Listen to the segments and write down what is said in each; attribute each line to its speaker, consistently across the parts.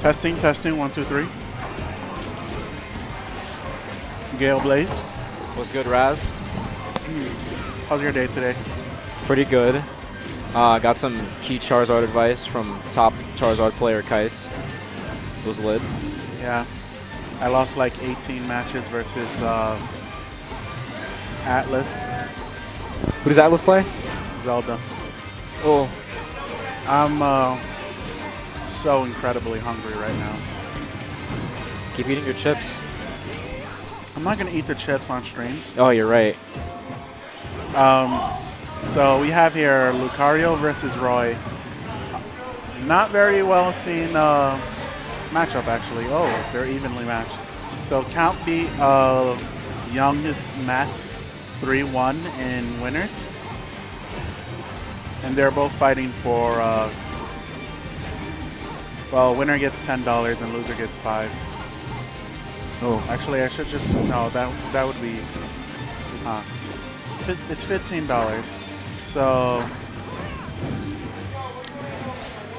Speaker 1: Testing, testing, one, two, three. Gale Blaze,
Speaker 2: What's good, Raz?
Speaker 1: how's your day today?
Speaker 2: Pretty good. Uh, got some key Charizard advice from top Charizard player Kais. It was lit.
Speaker 1: Yeah, I lost like 18 matches versus uh, Atlas,
Speaker 2: Who does Atlas play?
Speaker 1: Zelda.
Speaker 2: Oh,
Speaker 1: I'm uh, so incredibly hungry right now.
Speaker 2: keep eating your chips.
Speaker 1: I'm not gonna eat the chips on stream.
Speaker 2: Oh, you're right.
Speaker 1: Um, so we have here Lucario versus Roy. Not very well seen uh, matchup actually. Oh, they're evenly matched. So Count beat uh, youngest Matt 3-1 in winners. And they're both fighting for, uh, well, winner gets $10 and loser gets 5
Speaker 2: Oh,
Speaker 1: Actually, I should just, no, that, that would be, huh. It's $15. So,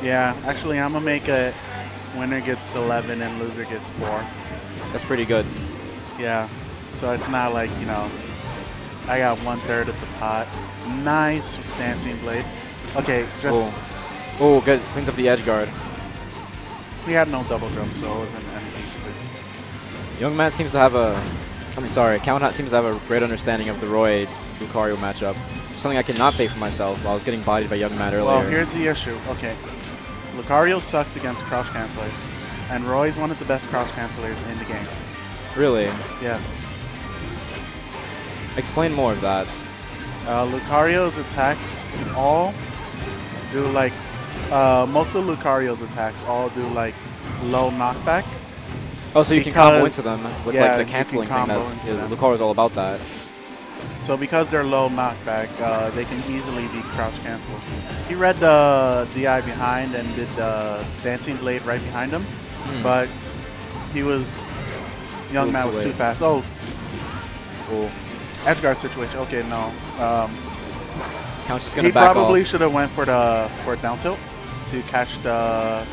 Speaker 1: yeah, actually, I'm going to make it winner gets 11 and loser gets 4.
Speaker 2: that's pretty good.
Speaker 1: Yeah, so it's not like, you know, I got one third of the pot. Nice dancing blade. Okay, just,
Speaker 2: Oh, good. Cleans up the edge guard.
Speaker 1: we had no double jump, so it wasn't anything stupid.
Speaker 2: Yung Matt seems to have a. I'm sorry, Count Hat seems to have a great understanding of the Roy Lucario matchup. Something I cannot say for myself while I was getting bodied by Yung Matt earlier.
Speaker 1: Well, here's the issue. Okay. Lucario sucks against crouch cancelers, and Roy's one of the best crouch cancelers in the game.
Speaker 2: really?
Speaker 1: Yes.
Speaker 2: Explain more of that.
Speaker 1: Uh, Lucario's attacks all do like, uh, most of Lucario's attacks all do like low knockback.
Speaker 2: Oh, so you can combo into them with
Speaker 1: yeah,
Speaker 2: like the
Speaker 1: can
Speaker 2: canceling thing
Speaker 1: combo
Speaker 2: that yeah. Lucario's all about that.
Speaker 1: So because they're low knockback, uh, they can easily be crouch canceled. He read the DI behind and did the dancing blade right behind him,
Speaker 2: Hmm.
Speaker 1: but he was, young man was
Speaker 2: away.
Speaker 1: too fast. Oh,
Speaker 2: Cool.
Speaker 1: edge guard situation. Okay, no. Um,
Speaker 2: Count's just gonna
Speaker 1: he
Speaker 2: back
Speaker 1: probably
Speaker 2: off.
Speaker 1: should have went for the for down tilt to catch the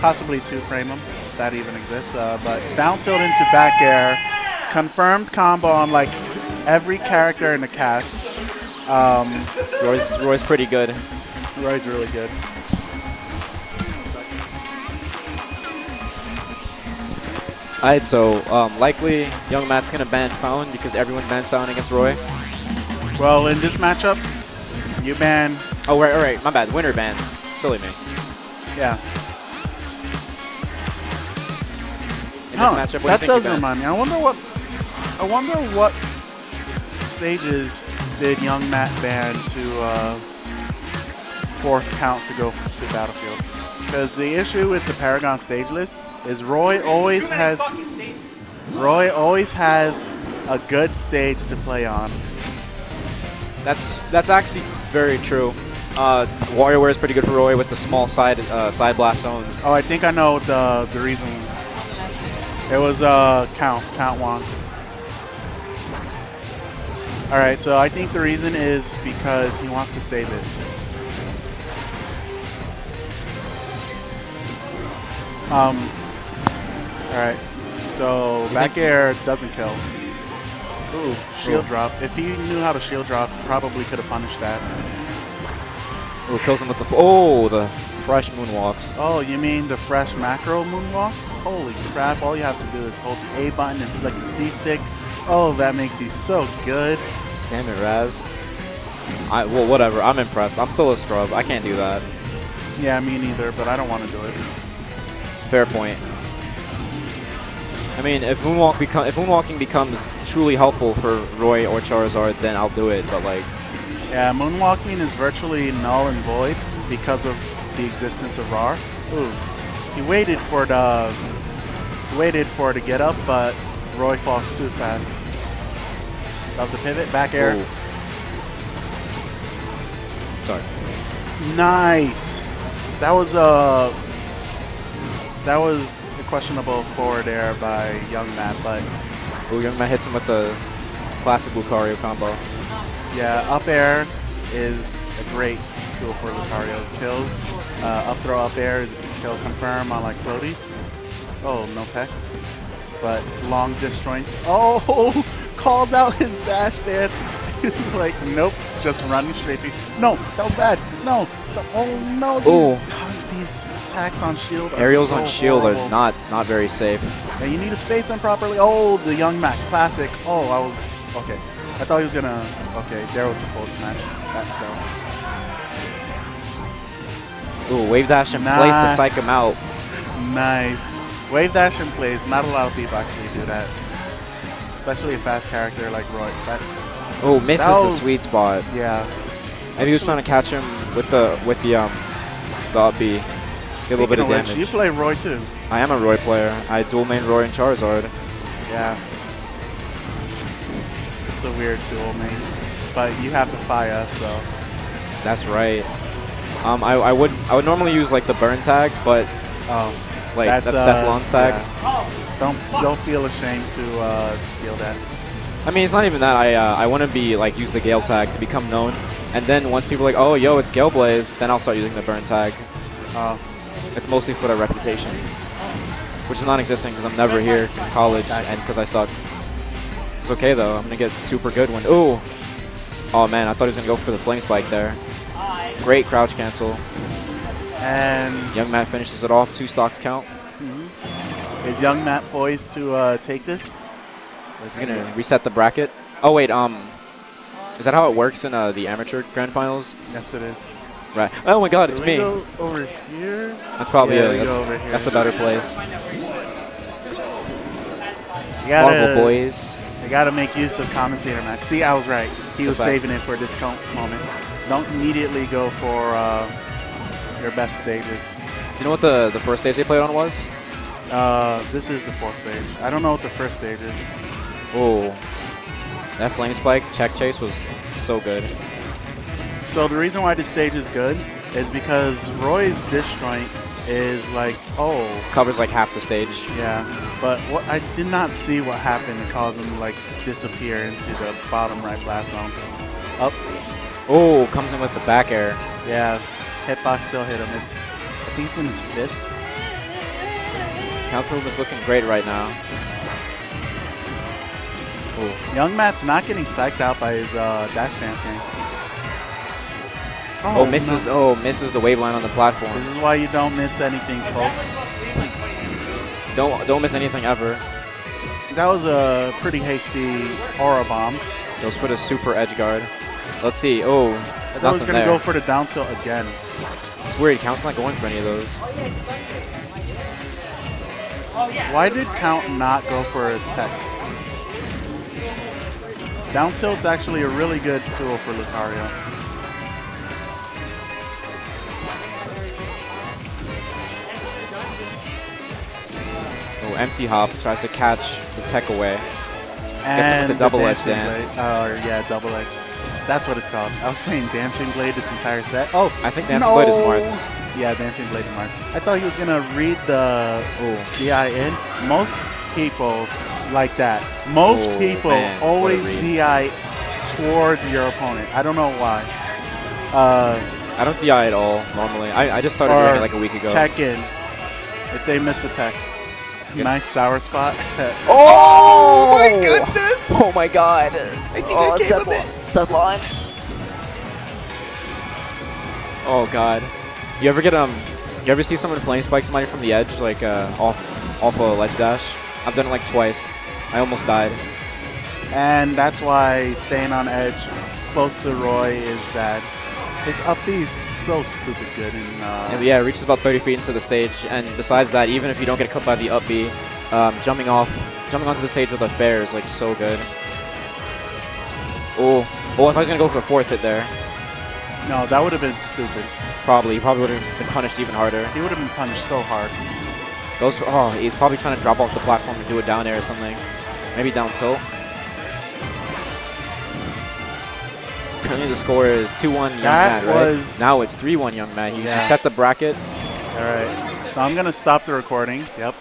Speaker 1: possibly two frame him. If that even exists. Uh, but down tilt into back air, confirmed combo on like every character in the cast. Um,
Speaker 2: Roy's, Roy's pretty good.
Speaker 1: Roy's really good.
Speaker 2: Alright, so um, likely Yung Matt's gonna ban Fountain because everyone bans Fountain against Roy.
Speaker 1: Well, in this matchup, you ban.
Speaker 2: Oh, right, right, my bad. Winner bans. Silly me.
Speaker 1: Yeah.
Speaker 2: In
Speaker 1: Huh,
Speaker 2: matchup, what
Speaker 1: that
Speaker 2: do you think
Speaker 1: does remind me. I wonder what. I wonder what stages did Yung Matt ban to uh, force Count to go to Battlefield? Because the issue with the Paragon stage list is Roy always has Roy always has a good stage to play on.
Speaker 2: That's that's actually very true. Uh, WarioWare is pretty good for Roy with the small side uh, side blast zones.
Speaker 1: Oh, I think I know the the reasons. It was uh count count one. All right, so I think the reason is because he wants to save it. Um. All right, so back air doesn't kill. Ooh, shield drop. If he knew how to shield drop, probably could have punished that.
Speaker 2: Ooh, kills him with the f oh the fresh moonwalks.
Speaker 1: Oh, you mean the fresh macro moonwalks? Holy crap, all you have to do is hold the A button and flick the C stick. Oh, that makes you so good.
Speaker 2: Damn it, Raz. I well whatever. I'm impressed. I'm still a scrub. I can't do that.
Speaker 1: Yeah, me neither, but I don't want to do it.
Speaker 2: Fair point. I mean, if moonwalk become if moonwalking becomes truly helpful for Roy or Charizard, then I'll do it. But like,
Speaker 1: Yeah, moonwalking is virtually null and void because of the existence of RAR. Ooh, he waited for the he waited for it to get up, but Roy falls too fast. Love the pivot, back air.
Speaker 2: ooh. sorry.
Speaker 1: Nice. That was a that was a questionable forward air by Yung Matt, but
Speaker 2: Ooh, Yung Matt hits him with the classic Lucario combo.
Speaker 1: yeah, up air is a great tool for Lucario kills. Uh, up throw up air is a kill confirm on like floaties. Oh, no tech. But long disjoints. Oh, called out his dash dance. He's like, nope, just running straight to. No, that was bad. No. Oh no. These, these attacks on shield. Are
Speaker 2: Aerials
Speaker 1: so
Speaker 2: on shield
Speaker 1: horrible.
Speaker 2: are not not very safe.
Speaker 1: And you need to space them properly. Oh, the Yung Matt classic. Oh, I was okay. I thought he was gonna. Okay, there was a full smash. That
Speaker 2: Ooh, wave dash in place to
Speaker 1: Nah.
Speaker 2: psych him out.
Speaker 1: Nice. Wave dash in place. Not a lot of people actually do that. Especially a fast character like Roy. That,
Speaker 2: Oh, misses
Speaker 1: That
Speaker 2: the sweet spot.
Speaker 1: yeah.
Speaker 2: Maybe he was trying to catch him with the with the um the up B. Get a little bit of
Speaker 1: which,
Speaker 2: damage.
Speaker 1: You play Roy too.
Speaker 2: I am a Roy player. I dual main Roy and Charizard.
Speaker 1: Yeah. It's a weird dual main. But you have to fire, so.
Speaker 2: That's right. Um, I, I would I would normally use like the burn tag, but
Speaker 1: Oh.
Speaker 2: Like that's,
Speaker 1: uh,
Speaker 2: Cephalon's tag.
Speaker 1: yeah. Don't don't feel ashamed to uh, steal that.
Speaker 2: I mean, it's not even that. I uh, I want to be like use the Gale tag to become known, and then once people are like, oh, yo, it's Gale Blaze, then I'll start using the burn tag.
Speaker 1: Oh.
Speaker 2: It's mostly for the reputation, which is non-existent because I'm never here because college and because I suck. It's okay though. I'm gonna get super good when. Ooh. Oh man, I thought he was gonna go for the flame spike there. Great crouch cancel.
Speaker 1: And
Speaker 2: Yung Matt finishes it off. Two stocks count.
Speaker 1: is Yung Matt poised to uh, take this? Let's
Speaker 2: He's gonna reset the bracket. Oh wait, um, is that how it works in uh, the amateur grand finals?
Speaker 1: Yes, it is.
Speaker 2: Right. Oh my God, it's me.
Speaker 1: go over here?
Speaker 2: That's probably
Speaker 1: Yeah,
Speaker 2: it. That's, that's a better place.
Speaker 1: You
Speaker 2: boys.
Speaker 1: I gotta make use of commentator match. See, I was right. He
Speaker 2: It's
Speaker 1: was saving it for this moment. Don't immediately go for uh, your best stages.
Speaker 2: Do you know what the the first stage they played on was?
Speaker 1: Uh, this is the fourth stage. I don't know what the first stage is.
Speaker 2: Oh, that flame spike tech chase was so good.
Speaker 1: So the reason why this stage is good is because Roy's dish disjoint is like, oh,
Speaker 2: Covers like half the stage.
Speaker 1: yeah. But what I did not see what happened to cause him to like disappear into the bottom right blast zone. Up,
Speaker 2: Oh, comes in with the back air.
Speaker 1: yeah. Hitbox still hit him. It's I think it's in his fist.
Speaker 2: Counts movement's looking great right now. Ooh.
Speaker 1: Yung Matt's not getting psyched out by his uh, dash dancing.
Speaker 2: Oh, misses.
Speaker 1: no.
Speaker 2: Oh, misses the waveland on the platform.
Speaker 1: This is why you don't miss anything, folks.
Speaker 2: Don't don't miss anything ever.
Speaker 1: That was a pretty hasty aura bomb.
Speaker 2: Goes for the super edge guard. Let's see. Oh,
Speaker 1: I thought he was going to go for the down tilt again.
Speaker 2: It's weird. Count's not going for any of those.
Speaker 1: Why did Count not go for a tech? Down tilt's actually a really good tool for Lucario.
Speaker 2: Oh, empty hop tries to catch the tech away. Gets him with the double edge dance.
Speaker 1: blade- Or oh, yeah, double edge. That's what it's called. I was saying dancing blade this entire set. Oh,
Speaker 2: I think Dancing Blade is
Speaker 1: no.
Speaker 2: Marth's.
Speaker 1: Yeah, dancing blade is Mart. I thought he was gonna read the
Speaker 2: Oh,
Speaker 1: DI in. Most people like that. Most
Speaker 2: Oh,
Speaker 1: people
Speaker 2: man,
Speaker 1: always. DI towards your opponent. I don't know why. Uh,
Speaker 2: I don't DI at all normally. I, I just started doing it like a week ago.
Speaker 1: Tech in. If they miss a tech. Nice sour spot.
Speaker 2: Oh,
Speaker 1: my goodness!
Speaker 2: Oh my god!
Speaker 1: I think I gave him it.
Speaker 2: Step line. Oh god. You ever get um? You ever see someone flame spike somebody from the edge, like uh, off off a ledge dash? I've done it like twice. I almost died.
Speaker 1: And that's why staying on edge close to Roy is bad. His up B is so stupid good. And, uh,
Speaker 2: Yeah, yeah, it reaches about 30 feet into the stage, and besides that, even if you don't get cut by the up B, um, jumping off, jumping onto the stage with a fair is like so good. Oh, oh, I thought he was gonna go for a fourth hit there.
Speaker 1: No, that would have been stupid.
Speaker 2: Probably, he probably would have been punished even harder.
Speaker 1: He would have been punished so hard.
Speaker 2: Goes for, oh, he's probably trying to drop off the platform and do it down air or something. Maybe down tilt. Currently the score is 2-1 Young
Speaker 1: That
Speaker 2: Mad, right?
Speaker 1: was-
Speaker 2: Now it's 3-1 Yung Matt. He
Speaker 1: Yeah.
Speaker 2: set the bracket.
Speaker 1: All right. So I'm going to stop the recording. Yep.